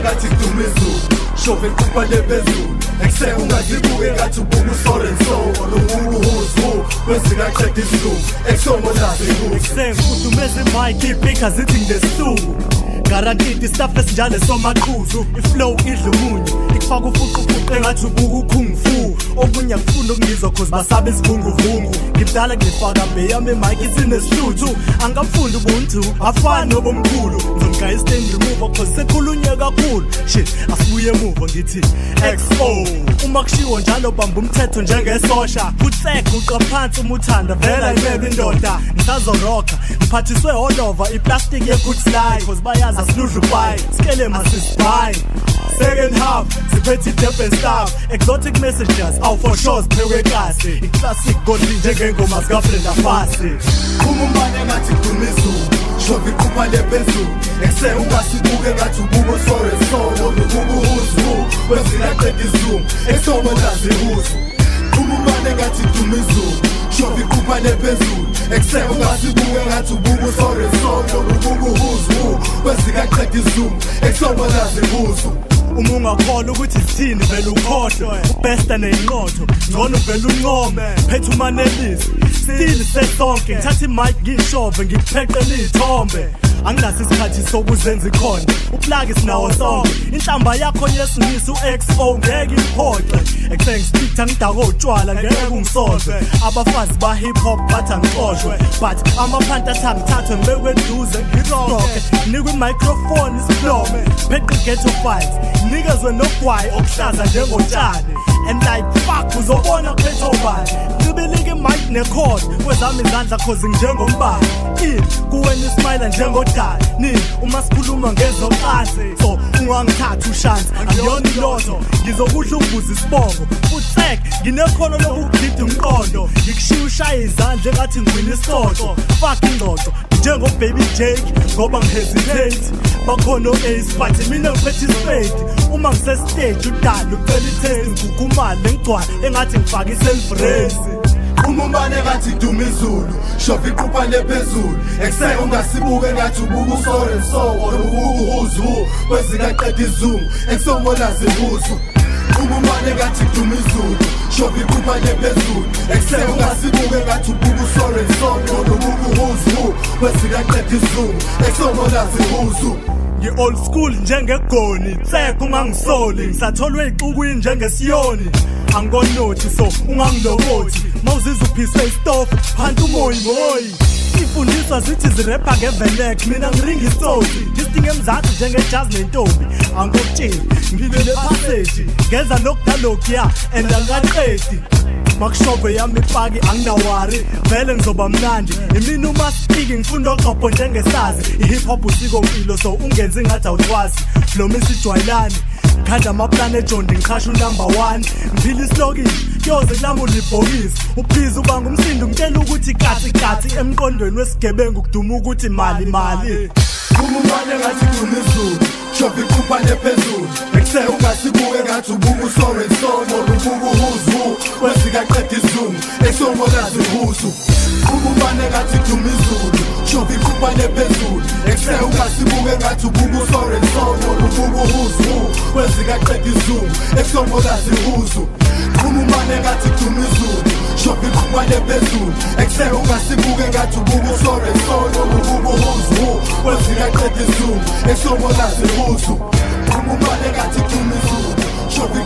ngathi kuduma izulu shove iqupha lephezulu ekuseke ungazibuke ngathi ubuka usorenso olubuka uhuzu wezikaqeda isizungu ekusomolazi kuzo sengifudumeza imike ibhika zithi nginesilungu garantidi staff esinjalo somaqhuzu iflow idla umunyu. Ikufaka ufuqufuqu engathi ubuka ukhungfu okunye akufuni ukungizwa cause basabe isivunguvungu ngidala ngifaka beyami imike isineshluthu angikafundi ubuntu afani nobomkhulu. Ngizongigaya istand remover cause sekhulunywe kakhulu. Shit asibuye emuva ngithi xo uma kushiwo njalo bamba umthetho njengesosha. Kutseka uqa phansi umuthanda vela imele indoda ngisazorokha ngiphathiswe holova iplastiki ye-good cause bayazi asiludla upayi sikele masisibayi second half siphethe idep and stuff. Exotic messengers awu oh, for sure ziphekwe kahle. Iclassic godly njengeengoma zikafrenda fasi qhuma umbane engathi duma izulu shova iqhuma lephezulu ekuse ungasibuke ngathi ukubo soresolo nokuba uhuzu wezilaqeda izulu esobo lazihuzu Uma umbane ngathi kuduma izulu. Shove iqupha lephezulu ekuseke ungasibuke ngathi ubuka usorenso olubuka uhuzu wezikaqeda isizungu ekusomolazi kuzo uma ungakholwa ukuthi sithini vele ukhohlwe ubesta neyinqotho ngcono vele uncome phethe umanelisi stili sesonke ngithatha imike ngiyishove ngikupheqele iy'thombe anginaso isikhathi sokuzenza ikhonde uplagi sinawo sonke. Inhlamba yakho yesimisi u-xo ngeke imphoxe eksengispeaktha ngidako utshwala ngeke ungisolve abafazi ba-hip hop bathi angixoshwe but amaphanti athi angithathwe ngibekwe eduze. Ngiroke nikwe imicrophone isihlome. Pheqe i-ghetto files. Nikezwe nogwayi okuhlaza njengotshani and like uzobona kuphethe obani ncibilike imike nekhona kwezami izandla cause nginjengombani ini kuwena ismayila njengodala nini uma sikhuluma ngezocansi so ungangithatha ushansi angiyona ilotho ngizokudla umbuzi isibongo futsek nginekhono lokugida umqondo. Ngikushiya ushaye izandla engathi ngigwina isicoco fuck ingxoxo njengobaby jake ngoba ngihesitate. Bakhona o-ace but mina ngiphethe ispade. Uma ngisestage udala ucela itest ngigukumali lengigcwala engathi ngifake iselfresi Uma umbane ngathi duma izulu shove iqupha lephezulu ekuseke ungasibuke ngathi ubuka usorenso olubuka uhuzu wezikaqeda isizungu ekusomolazi kuzo Uma umbane ngathi duma izulu shove iqupha lephezulu ekuseke ungasibuke ngathi ubuka usorenso olubuka uhuzu wezikaqeda isizungu ekusomolazi kuzo ngi-old school njengegoni. Tseka ungangisoli ngisatholwe ixukwini njengesiyoni. Angikonothi so ungangilokothi. Mawuzizwa uphiswe isitofu phanti umoyimoyi ifundiswa zithi zirepha ngevelek mina ngiringa isosi. Ngistinge emzansi njengejazi nentombi. Angikokutsheli ngiphile phaseji ngenza lokudalokhuya and angikaqedi makushove yami ipaki anginawari vele ngizoba mnandi. Imina uma spiki ngifunda oqopho njengesazi. I-hip hop usikompilo so ungenzi ngathi awukwazi flomisa ijwayelani. Khanda amaplani ejondi ngiqhasha unumber one. Ngiphila isilokishi kuyoze kulamula ibhokisi. Ubhizi ubanga umsindo ngitshela ukuthi kathi emqondweni wesigebengu kuduma ukuthi mali mali. Uma umbane ngathi duma izulu. Shove iqupha lephezulu ekuseke ungasibuke ngathi ubuka usorenso ekusomolazi kuzo Uma umbane ngathi duma izulu shove iqupha lephezulu ekuseke ungasibuke ngathi ubuka usorenso olubuka uhuzu. Wezikaqeda isizungu ekusomolazi kuzo Uma umbane ngathi duma izulu shove iqupha lephezulu ekuseke ungasibuke ngathi ubuka usorenso olubuka uhuzu. Wezikaqeda isizungu ekusomolazi kuzo Uma umbane ngathi duma izulu shove